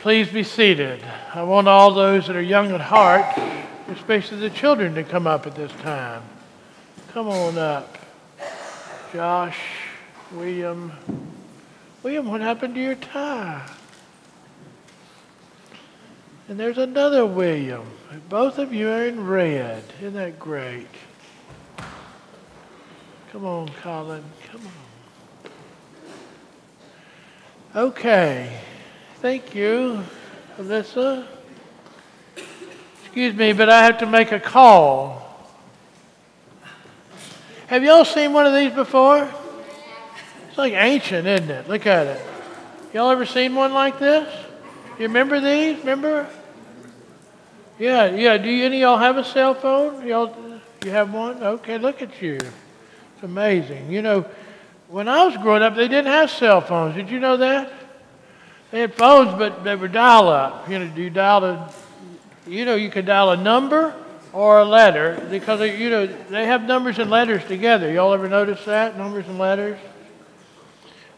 Please be seated. I want all those that are young at heart, especially the children, to come up at this time. Come on up. Josh, William. William, what happened to your tie? And there's another William. Both of you are in red. Isn't that great? Come on, Colin. Come on. Okay. Thank you, Alyssa. Excuse me, but I have to make a call. Have y'all seen one of these before? It's like ancient, isn't it? Look at it. Y'all ever seen one like this? You remember these? Remember? Yeah, yeah. Do any of y'all have a cell phone? Y'all, you have one? Okay, look at you. It's amazing. You know, when I was growing up, they didn't have cell phones. Did you know that? They had phones, but they were dial up. You know, you dial a, you know, you could dial a number or a letter because you know they have numbers and letters together. Y'all ever notice that numbers and letters?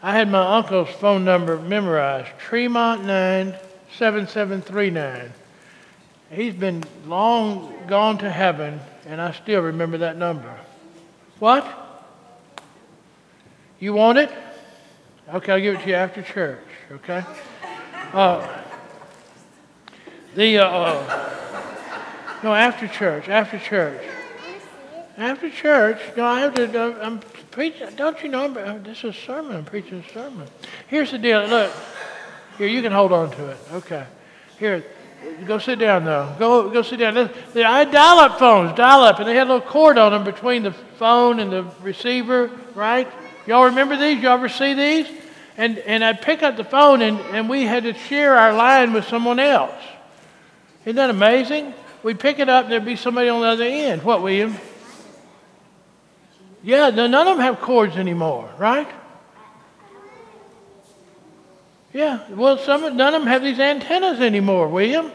I had my uncle's phone number memorized: Tremont nine seven seven three nine. He's been long gone to heaven, and I still remember that number. What? You want it? Okay, I'll give it to you after church okay? Uh, the, uh, uh, no, after church, after church. After church, no, I have to, uh, I'm preaching, don't you know, uh, this is a sermon, I'm preaching a sermon. Here's the deal, look, here, you can hold on to it, okay. Here, go sit down though. Go, go sit down. I had dial-up phones, dial-up, and they had a little cord on them between the phone and the receiver, right? Y'all remember these? Y'all ever see these? And, and I'd pick up the phone and, and we had to share our line with someone else. Isn't that amazing? We'd pick it up and there'd be somebody on the other end. What, William? Yeah, none of them have cords anymore, right? Yeah, well, some, none of them have these antennas anymore, William.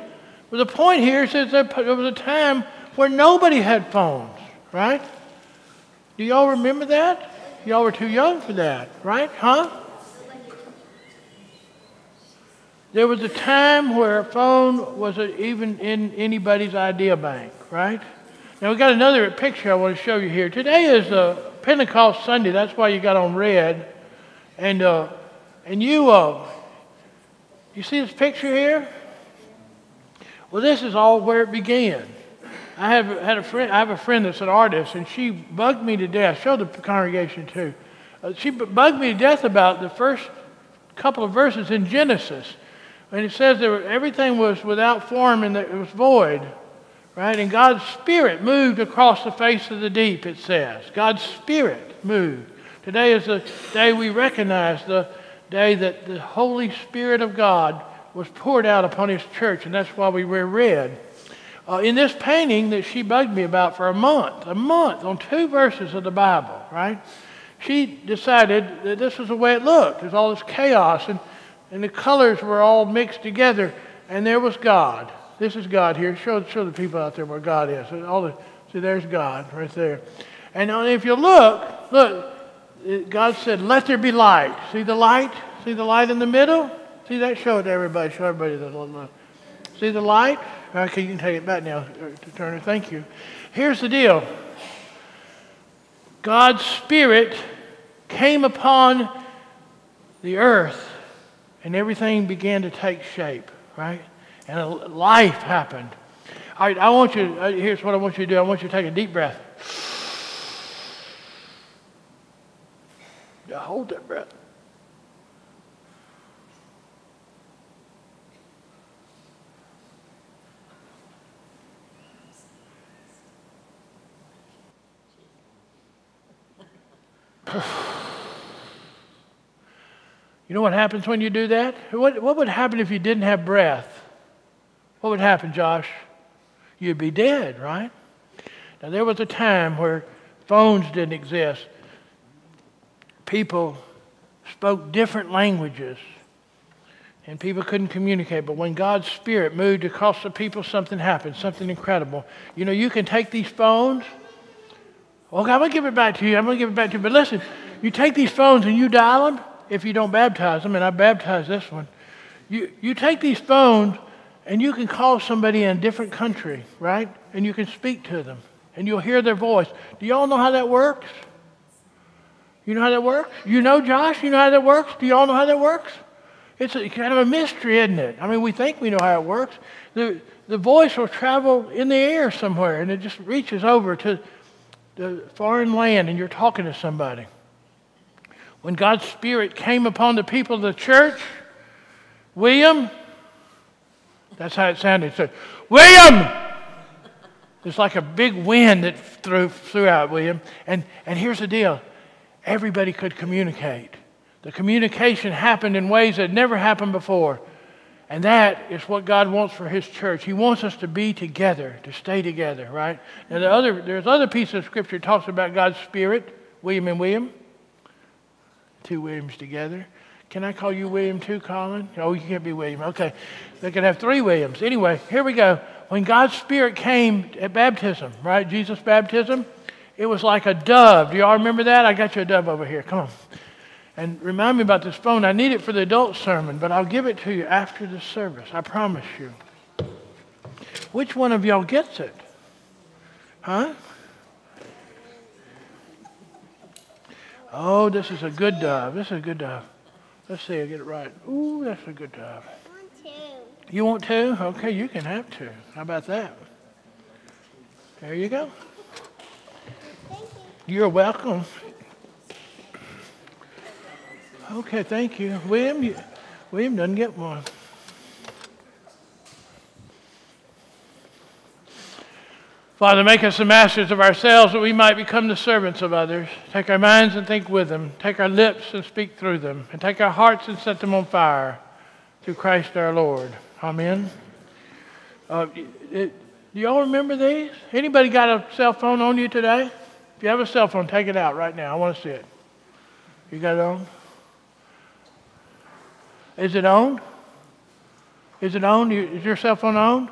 Well, the point here is that there was a time where nobody had phones, right? Do y'all remember that? Y'all were too young for that, right? Huh? There was a time where a phone wasn't even in anybody's idea bank, right? Now we got another picture I want to show you here. Today is a Pentecost Sunday. That's why you got on red. And uh, and you uh, you see this picture here? Well, this is all where it began. I have had a friend. I have a friend that's an artist, and she bugged me to death. Show the congregation too. Uh, she bugged me to death about the first couple of verses in Genesis. And it says that everything was without form and that it was void, right? And God's Spirit moved across the face of the deep, it says. God's Spirit moved. Today is the day we recognize the day that the Holy Spirit of God was poured out upon His church, and that's why we wear red. Uh, in this painting that she bugged me about for a month, a month on two verses of the Bible, right? She decided that this was the way it looked. There's all this chaos. And and the colors were all mixed together, and there was God. This is God here. Show, show the people out there where God is. All the, see, there's God right there. And if you look, look, God said, let there be light. See the light? See the light in the middle? See that? Show it to everybody. Show everybody the light. See the light? Okay, you can take it back now, uh, Turner. Thank you. Here's the deal. God's Spirit came upon the earth and everything began to take shape, right? And life happened. All right, I want you, uh, here's what I want you to do. I want you to take a deep breath. Hold that breath. You know what happens when you do that? What, what would happen if you didn't have breath? What would happen, Josh? You'd be dead, right? Now, there was a time where phones didn't exist. People spoke different languages and people couldn't communicate. But when God's Spirit moved across the people, something happened, something incredible. You know, you can take these phones. Okay, I'm going to give it back to you. I'm going to give it back to you. But listen, you take these phones and you dial them, if you don't baptize them, and I baptized this one, You, you take these phones and you can call somebody in a different country, right? And you can speak to them and you'll hear their voice. Do y'all know how that works? You know how that works? You know, Josh, you know how that works? Do y'all know how that works? It's a, kind of a mystery, isn't it? I mean, we think we know how it works. The, the voice will travel in the air somewhere and it just reaches over to the foreign land and you're talking to somebody. When God's Spirit came upon the people of the church, William, that's how it sounded. So, William! It's like a big wind that threw, threw out William. And, and here's the deal everybody could communicate. The communication happened in ways that never happened before. And that is what God wants for His church. He wants us to be together, to stay together, right? Now, the other, there's other piece of scripture talks about God's Spirit, William and William. Two Williams together. Can I call you William too, Colin? Oh, you can't be William. Okay. They can have three Williams. Anyway, here we go. When God's Spirit came at baptism, right? Jesus' baptism, it was like a dove. Do y'all remember that? I got you a dove over here. Come on. And remind me about this phone. I need it for the adult sermon, but I'll give it to you after the service. I promise you. Which one of y'all gets it? Huh? Oh, this is a good dove. This is a good dove. Let's see, I get it right. Ooh, that's a good dove. You want two? Okay, you can have two. How about that? There you go. Thank you. You're welcome. Okay, thank you. William, you, William doesn't get one. Father, make us the masters of ourselves that we might become the servants of others. Take our minds and think with them. Take our lips and speak through them. And take our hearts and set them on fire through Christ our Lord. Amen. Uh, do y'all remember these? Anybody got a cell phone on you today? If you have a cell phone, take it out right now. I want to see it. You got it on? Is it on? Is it on? Is your cell phone on?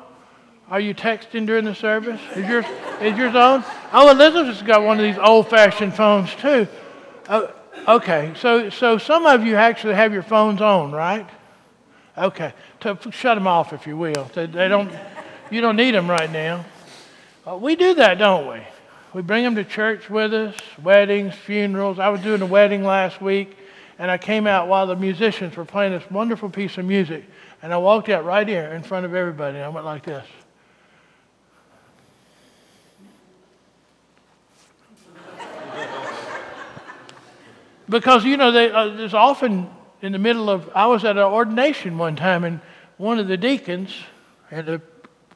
Are you texting during the service? Is yours, is yours on? Oh, Elizabeth's got one of these old-fashioned phones too. Oh, okay, so so some of you actually have your phones on, right? Okay, to shut them off if you will. They, they don't, you don't need them right now. Uh, we do that, don't we? We bring them to church with us, weddings, funerals. I was doing a wedding last week and I came out while the musicians were playing this wonderful piece of music. And I walked out right here in front of everybody, and I went like this. Because, you know, they, uh, there's often in the middle of, I was at an ordination one time, and one of the deacons, and the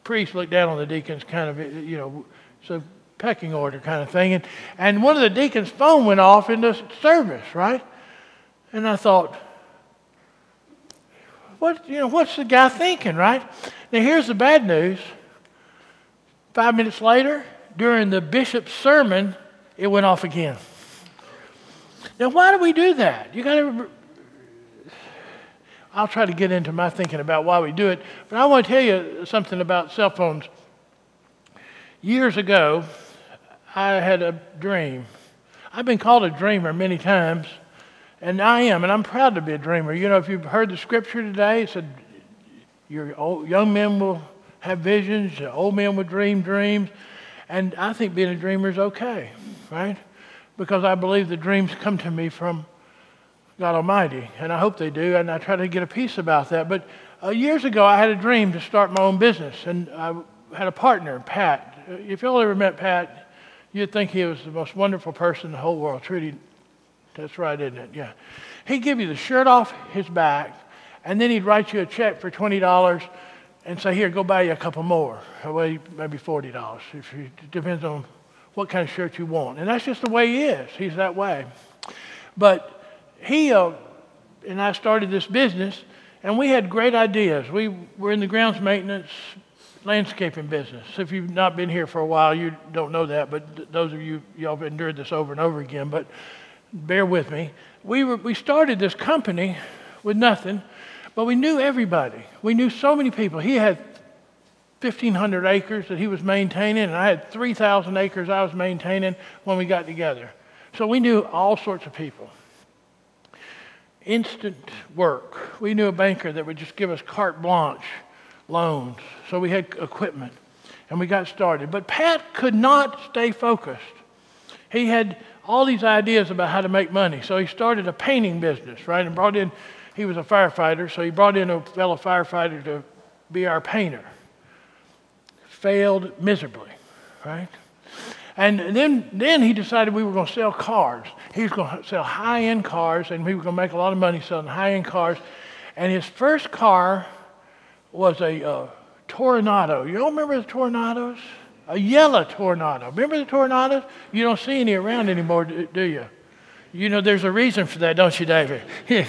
priest looked down on the deacons, kind of, you know, so pecking order kind of thing. And, and one of the deacons' phone went off in the service, right? And I thought, what, you know, what's the guy thinking, right? Now, here's the bad news. Five minutes later, during the bishop's sermon, it went off again. Now, why do we do that? You got to. I'll try to get into my thinking about why we do it, but I want to tell you something about cell phones. Years ago, I had a dream. I've been called a dreamer many times. And I am, and I'm proud to be a dreamer. You know, if you've heard the scripture today, it said, your old, young men will have visions, old men will dream dreams. And I think being a dreamer is okay, right? Because I believe the dreams come to me from God Almighty, and I hope they do, and I try to get a peace about that. But uh, years ago, I had a dream to start my own business, and I had a partner, Pat. If y'all ever met Pat, you'd think he was the most wonderful person in the whole world. Trudy that's right, isn't it? Yeah. He'd give you the shirt off his back, and then he'd write you a check for $20 and say, here, go buy you a couple more. Well, maybe $40. If you, depends on what kind of shirt you want. And that's just the way he is. He's that way. But he uh, and I started this business, and we had great ideas. We were in the grounds maintenance landscaping business. If you've not been here for a while, you don't know that, but those of you, y'all have endured this over and over again. But bear with me. We, were, we started this company with nothing, but we knew everybody. We knew so many people. He had 1,500 acres that he was maintaining, and I had 3,000 acres I was maintaining when we got together. So we knew all sorts of people. instant work. We knew a banker that would just give us carte blanche loans. So we had equipment and we got started. But Pat could not stay focused. He had all these ideas about how to make money. So he started a painting business, right? And brought in, he was a firefighter, so he brought in a fellow firefighter to be our painter. Failed miserably, right? And then, then he decided we were going to sell cars. He was going to sell high end cars, and we were going to make a lot of money selling high end cars. And his first car was a uh, Toronado. You all remember the Toronado? A yellow Toronado. Remember the Toronado? You don't see any around anymore, do you? You know, there's a reason for that, don't you, David?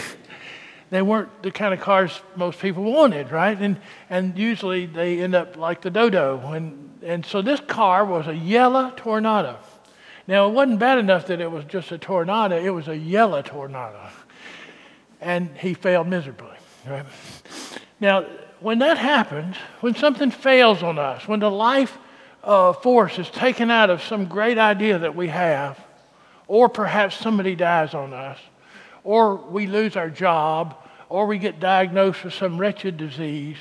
they weren't the kind of cars most people wanted, right? And, and usually they end up like the Dodo. And, and so this car was a yellow Tornado. Now, it wasn't bad enough that it was just a tornado, it was a yellow tornado. And he failed miserably, right? Now, when that happens, when something fails on us, when the life uh, force is taken out of some great idea that we have, or perhaps somebody dies on us, or we lose our job, or we get diagnosed with some wretched disease,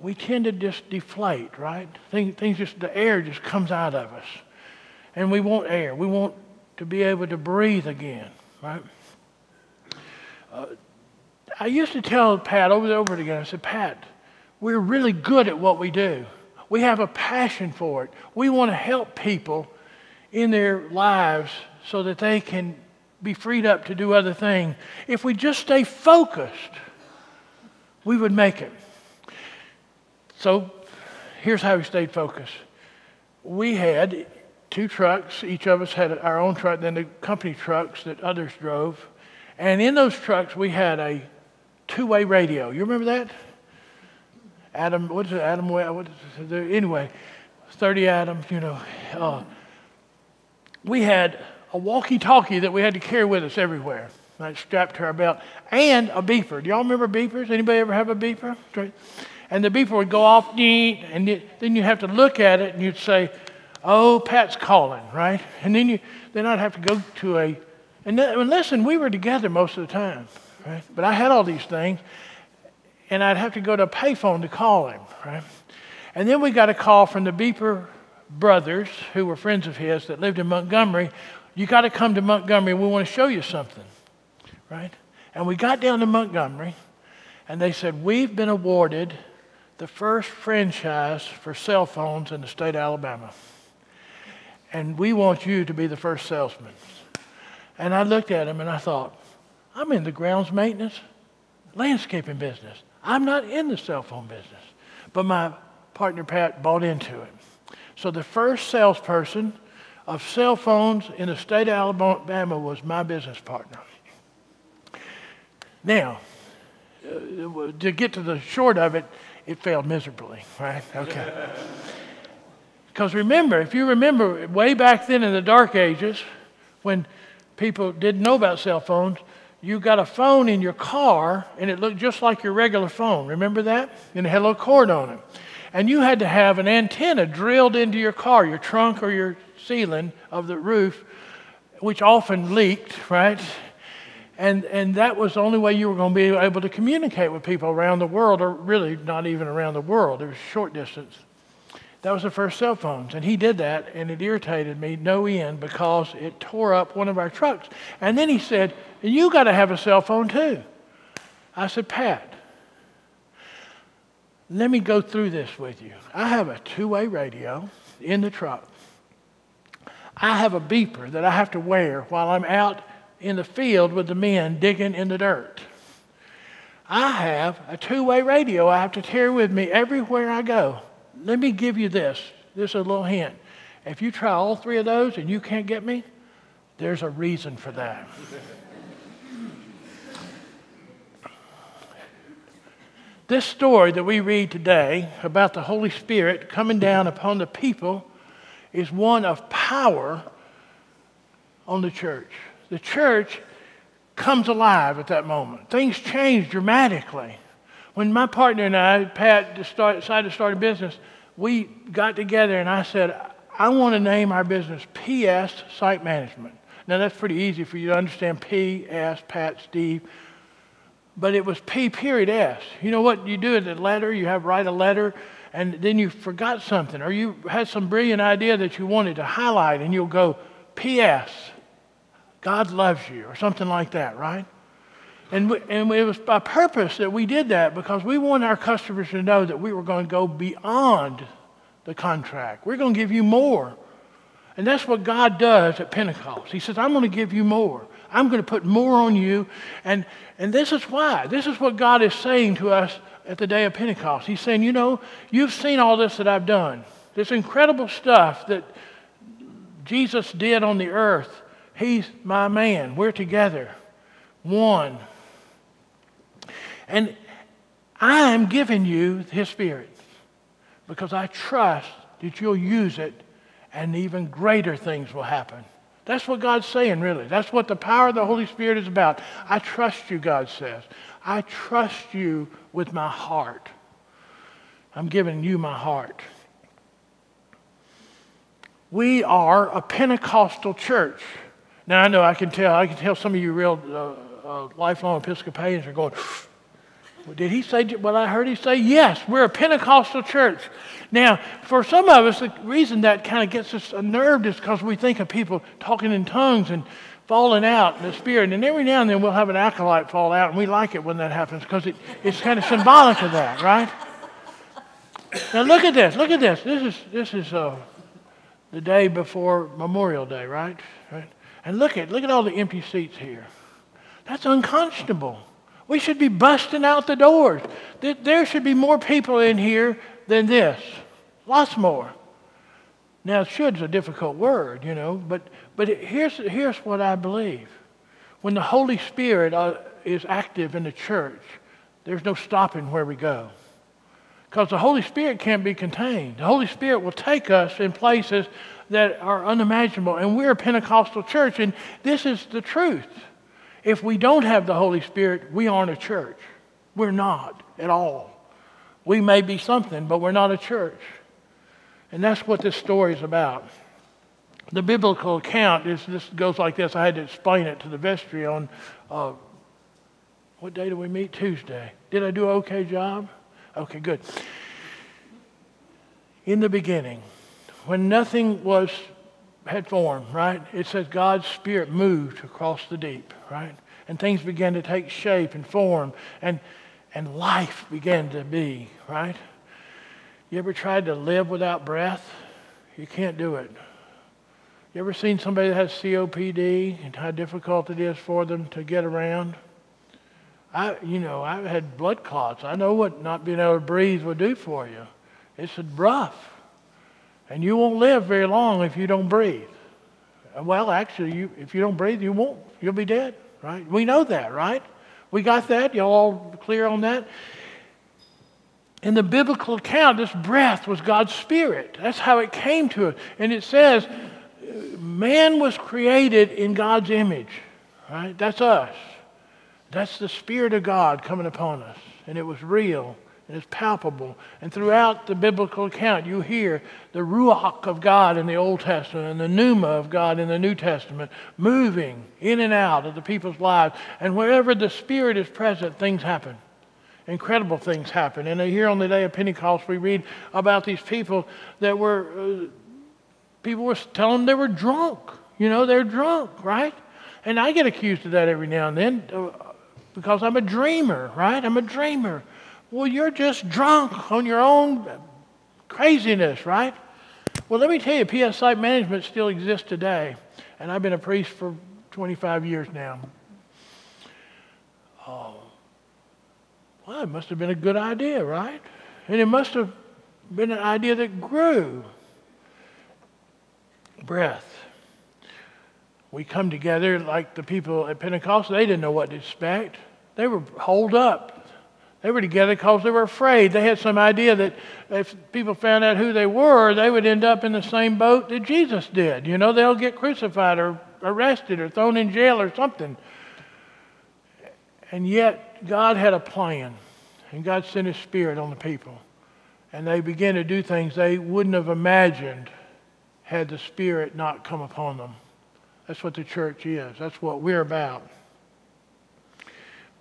we tend to just deflate, right? Things, things just, the air just comes out of us. And we want air. We want to be able to breathe again, right? Uh, I used to tell Pat over and over again, I said, Pat, we're really good at what we do. We have a passion for it. We want to help people in their lives so that they can be freed up to do other things. If we just stay focused, we would make it. So here's how we stayed focused. We had two trucks. Each of us had our own truck, then the company trucks that others drove. And in those trucks, we had a two-way radio. You remember that? Adam, what is it? Adam, what is it? Anyway, 30 Adams, you know. Uh, we had a walkie-talkie that we had to carry with us everywhere, like strapped to our belt, and a beeper. Do y'all remember beepers? Anybody ever have a beeper? And the beeper would go off, and then you have to look at it, and you'd say, "Oh, Pat's calling," right? And then you, then I'd have to go to a, and, and listen, we were together most of the time. Right? But I had all these things, and I'd have to go to a payphone to call him. Right? And then we got a call from the Beeper brothers, who were friends of his that lived in Montgomery. You got to come to Montgomery. We want to show you something. Right? And we got down to Montgomery, and they said, We've been awarded the first franchise for cell phones in the state of Alabama. And we want you to be the first salesman. And I looked at him and I thought, I'm in the grounds maintenance, landscaping business. I'm not in the cell phone business. But my partner Pat bought into it. So the first salesperson of cell phones in the state of Alabama was my business partner. Now, uh, to get to the short of it, it failed miserably, right? Okay. Because remember, if you remember way back then in the dark ages, when people didn't know about cell phones, you got a phone in your car and it looked just like your regular phone. Remember that? And it had a little cord on it. And you had to have an antenna drilled into your car, your trunk or your ceiling of the roof, which often leaked, right? And, and that was the only way you were going to be able to communicate with people around the world, or really not even around the world. It was short distance. That was the first cell phones. And he did that, and it irritated me no end because it tore up one of our trucks. And then he said, You got to have a cell phone too. I said, Pat, let me go through this with you. I have a two way radio in the truck. I have a beeper that I have to wear while I'm out in the field with the men digging in the dirt. I have a two way radio I have to carry with me everywhere I go let me give you this. This is a little hint. If you try all three of those and you can't get me, there's a reason for that. this story that we read today about the Holy Spirit coming down upon the people is one of power on the church. The church comes alive at that moment. Things change dramatically. When my partner and I, Pat, decided to start a business, we got together and I said, I want to name our business PS Site Management. Now, that's pretty easy for you to understand P, S, Pat, Steve. But it was P period S. You know what you do in the letter? You have write a letter, and then you forgot something, or you had some brilliant idea that you wanted to highlight, and you'll go P.S. God loves you, or something like that, right? And, we, and it was by purpose that we did that because we want our customers to know that we were going to go beyond the contract. We're going to give you more. And that's what God does at Pentecost. He says, I'm going to give you more. I'm going to put more on you. And, and this is why. This is what God is saying to us at the day of Pentecost. He's saying, You know, you've seen all this that I've done, this incredible stuff that Jesus did on the earth. He's my man. We're together, one. And I'm giving you His Spirit because I trust that you'll use it and even greater things will happen. That's what God's saying, really. That's what the power of the Holy Spirit is about. I trust you, God says. I trust you with my heart. I'm giving you my heart. We are a Pentecostal church. Now, I know I can tell, I can tell some of you real uh, uh, lifelong Episcopalians are going, did he say what I heard he say? Yes, we're a Pentecostal church. Now, for some of us, the reason that kind of gets us unnerved is because we think of people talking in tongues and falling out in the spirit. And every now and then we'll have an acolyte fall out, and we like it when that happens because it, it's kind of symbolic of that, right? Now look at this. Look at this. This is this is uh, the day before Memorial Day, right? Right. And look at look at all the empty seats here. That's unconscionable. We should be busting out the doors. There should be more people in here than this. Lots more. Now, should's a difficult word, you know, but, but here's, here's what I believe. When the Holy Spirit uh, is active in the church, there's no stopping where we go. Because the Holy Spirit can't be contained. The Holy Spirit will take us in places that are unimaginable. And we're a Pentecostal church, and this is the truth. If we don't have the Holy Spirit, we aren't a church. We're not at all. We may be something, but we're not a church. And that's what this story is about. The biblical account is this goes like this. I had to explain it to the vestry on uh, what day do we meet? Tuesday. Did I do an okay job? Okay, good. In the beginning, when nothing was had formed, right? It says God's Spirit moved across the deep, right? And things began to take shape and form, and, and life began to be, right? You ever tried to live without breath? You can't do it. You ever seen somebody that has COPD and how difficult it is for them to get around? I, you know, I've had blood clots. I know what not being able to breathe will do for you. It's a rough. And you won't live very long if you don't breathe. Well, actually, you, if you don't breathe, you won't. You'll be dead, right? We know that, right? We got that. Y'all all clear on that? In the biblical account, this breath was God's Spirit. That's how it came to us. And it says, man was created in God's image, right? That's us. That's the Spirit of God coming upon us. And it was real and it's palpable. And throughout the biblical account, you hear the Ruach of God in the Old Testament and the Pneuma of God in the New Testament moving in and out of the people's lives. And wherever the Spirit is present, things happen. Incredible things happen. And here on the day of Pentecost, we read about these people that were, uh, people were telling they were drunk. You know, they're drunk, right? And I get accused of that every now and then uh, because I'm a dreamer, right? I'm a dreamer. Well, you're just drunk on your own craziness, right? Well, let me tell you, PS Site Management still exists today, and I've been a priest for 25 years now. Oh, well, it must have been a good idea, right? And it must have been an idea that grew. Breath. We come together like the people at Pentecost, they didn't know what to expect. They were holed up. They were together because they were afraid. They had some idea that if people found out who they were, they would end up in the same boat that Jesus did. You know, they'll get crucified or arrested or thrown in jail or something. And yet, God had a plan, and God sent His Spirit on the people. And they began to do things they wouldn't have imagined had the Spirit not come upon them. That's what the church is. That's what we're about.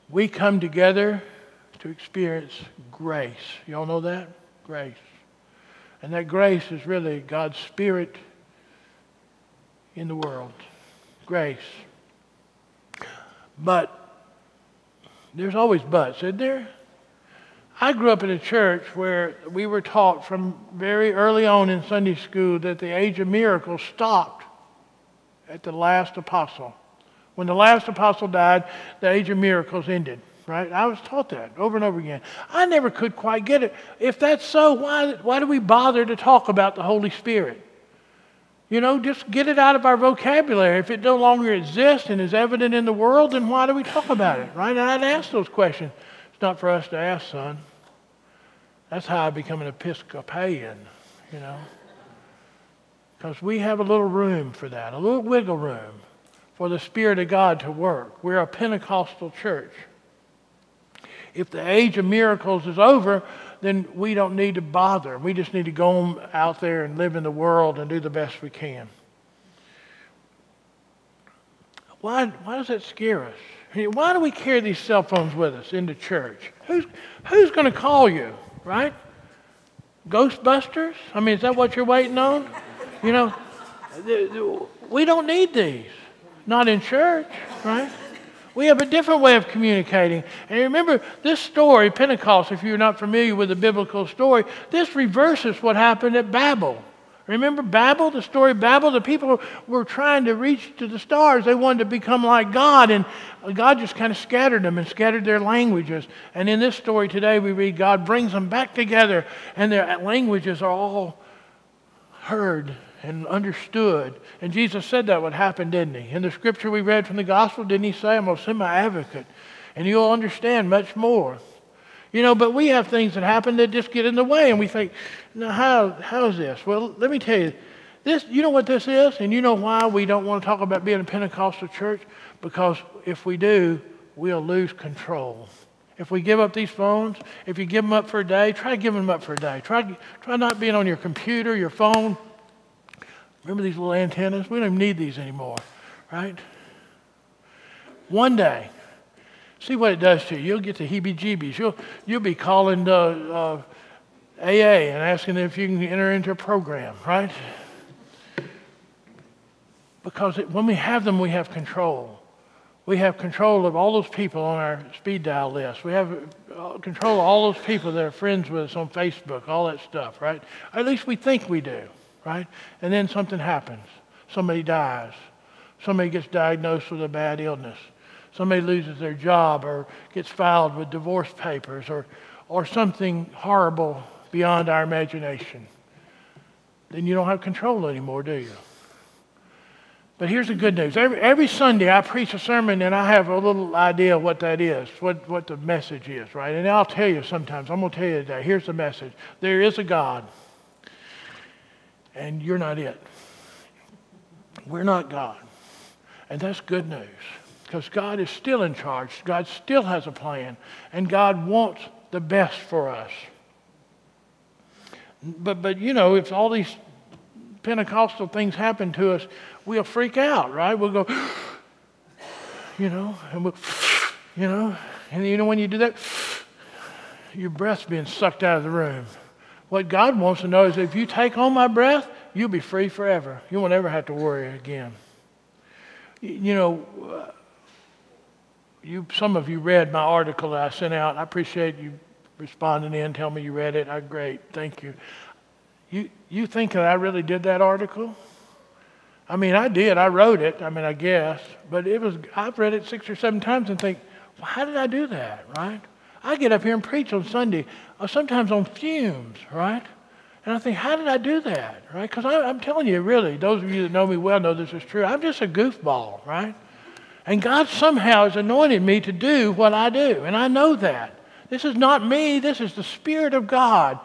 We come together to experience grace. Y'all know that? Grace. And that grace is really God's Spirit in the world. Grace. But there's always buts, isn't there? I grew up in a church where we were taught from very early on in Sunday school that the age of miracles stopped at the last apostle. When the last apostle died, the age of miracles ended. Right? I was taught that over and over again. I never could quite get it. If that's so, why, why do we bother to talk about the Holy Spirit? You know, just get it out of our vocabulary. If it no longer exists and is evident in the world, then why do we talk about it? Right? And I'd ask those questions. It's not for us to ask, son. That's how I become an Episcopalian, you know. Because we have a little room for that, a little wiggle room for the Spirit of God to work. We're a Pentecostal church. If the age of miracles is over, then we don't need to bother. We just need to go out there and live in the world and do the best we can. Why, why does that scare us? Why do we carry these cell phones with us into church? Who's, who's going to call you, right? Ghostbusters? I mean, is that what you're waiting on? You know, we don't need these. Not in church, right? We have a different way of communicating. And remember, this story, Pentecost, if you're not familiar with the biblical story, this reverses what happened at Babel. Remember Babel, the story Babel? The people were trying to reach to the stars. They wanted to become like God, and God just kind of scattered them and scattered their languages. And in this story today, we read God brings them back together, and their languages are all heard and understood. And Jesus said that would happen, didn't he? In the scripture we read from the gospel, didn't he say, I'm going to send my advocate, and you'll understand much more. You know, but we have things that happen that just get in the way, and we think, now, how, how is this? Well, let me tell you, this, you know what this is? And you know why we don't want to talk about being a Pentecostal church? Because if we do, we'll lose control. If we give up these phones, if you give them up for a day, try giving them up for a day. Try, try not being on your computer, your phone, Remember these little antennas? We don't even need these anymore, right? One day, see what it does to you. You'll get the heebie jeebies. You'll, you'll be calling the uh, AA and asking if you can enter into a program, right? Because it, when we have them, we have control. We have control of all those people on our speed dial list. We have uh, control of all those people that are friends with us on Facebook, all that stuff, right? At least we think we do right? And then something happens. Somebody dies. Somebody gets diagnosed with a bad illness. Somebody loses their job or gets filed with divorce papers or, or something horrible beyond our imagination. Then you don't have control anymore, do you? But here's the good news. Every, every Sunday I preach a sermon and I have a little idea what that is, what, what the message is, right? And I'll tell you sometimes. I'm going to tell you today. Here's the message. There is a God and you're not it. We're not God. And that's good news because God is still in charge. God still has a plan, and God wants the best for us. But, but you know, if all these Pentecostal things happen to us, we'll freak out, right? We'll go, you know, and we'll, you know, and you know when you do that, your breath's being sucked out of the room. What God wants to know is if you take on my breath, you'll be free forever. You won't ever have to worry again. You know, you, some of you read my article that I sent out. I appreciate you responding in, tell me you read it. I great, thank you. You, you think that I really did that article? I mean, I did. I wrote it. I mean, I guess, but it was. I've read it six or seven times and think, well, how did I do that? Right? I get up here and preach on Sunday, uh, sometimes on fumes, right? And I think, how did I do that, right? Because I'm telling you, really, those of you that know me well know this is true. I'm just a goofball, right? And God somehow has anointed me to do what I do, and I know that. This is not me, this is the Spirit of God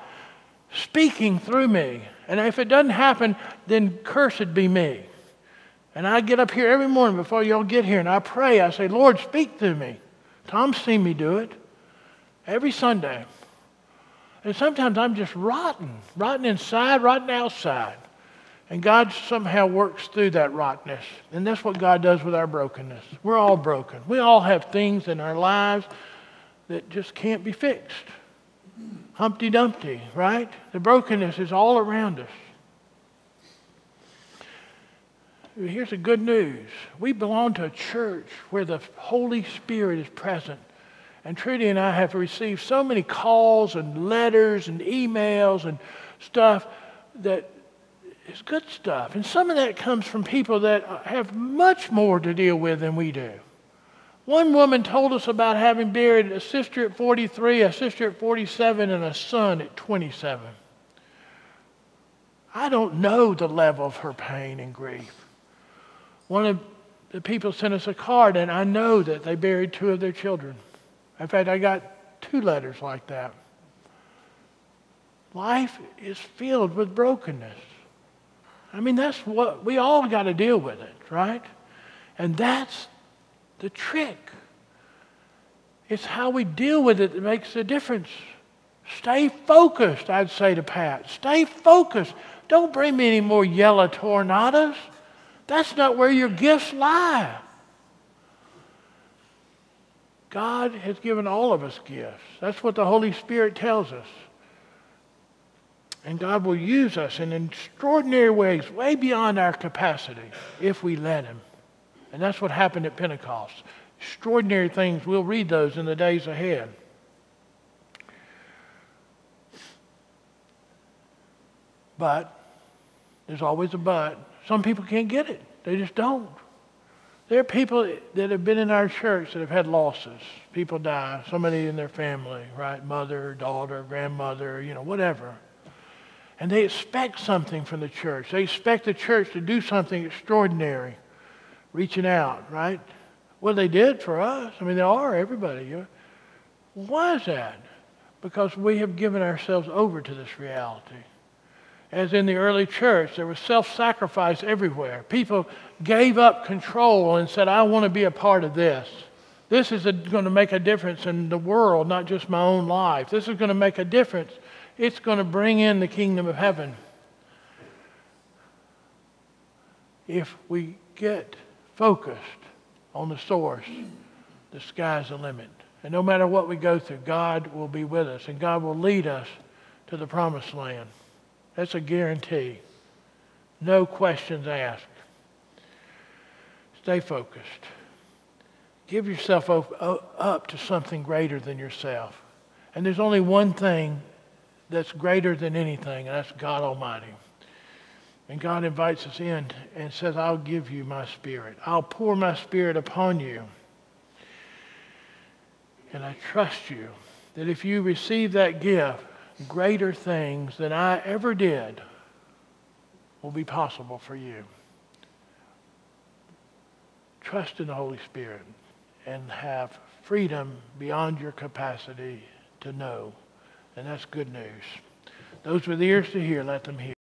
speaking through me. And if it doesn't happen, then cursed be me. And I get up here every morning before y'all get here and I pray. I say, Lord, speak through me. Tom's seen me do it every Sunday. And sometimes I'm just rotten, rotten inside, rotten outside. And God somehow works through that rottenness. And that's what God does with our brokenness. We're all broken. We all have things in our lives that just can't be fixed. Humpty Dumpty, right? The brokenness is all around us. Here's the good news. We belong to a church where the Holy Spirit is present. And Trudy and I have received so many calls and letters and emails and stuff that is good stuff. And some of that comes from people that have much more to deal with than we do. One woman told us about having buried a sister at 43, a sister at 47, and a son at 27. I don't know the level of her pain and grief. One of the people sent us a card, and I know that they buried two of their children. In fact, I got two letters like that. Life is filled with brokenness. I mean, that's what we all got to deal with it, right? And that's the trick. It's how we deal with it that makes the difference. Stay focused, I'd say to Pat. Stay focused. Don't bring me any more yellow tornadoes. That's not where your gifts lie. God has given all of us gifts. That's what the Holy Spirit tells us. And God will use us in extraordinary ways, way beyond our capacity, if we let Him. And that's what happened at Pentecost. Extraordinary things. We'll read those in the days ahead. But, there's always a but. Some people can't get it, they just don't. There are people that have been in our church that have had losses. People die, somebody in their family, right? Mother, daughter, grandmother, you know, whatever. And they expect something from the church. They expect the church to do something extraordinary, reaching out, right? Well, they did for us. I mean, they are, everybody. Why is that? Because we have given ourselves over to this reality. As in the early church, there was self sacrifice everywhere. People gave up control and said, I want to be a part of this. This is going to make a difference in the world, not just my own life. This is going to make a difference it's going to bring in the kingdom of heaven. If we get focused on the source, the sky's the limit. And no matter what we go through, God will be with us and God will lead us to the promised land. That's a guarantee. No questions asked. Stay focused. Give yourself up to something greater than yourself. And there's only one thing that's greater than anything, and that's God Almighty. And God invites us in and says, I'll give you my spirit. I'll pour my spirit upon you. And I trust you that if you receive that gift, greater things than I ever did will be possible for you. Trust in the Holy Spirit and have freedom beyond your capacity to know. And that's good news. Those with ears to hear, let them hear.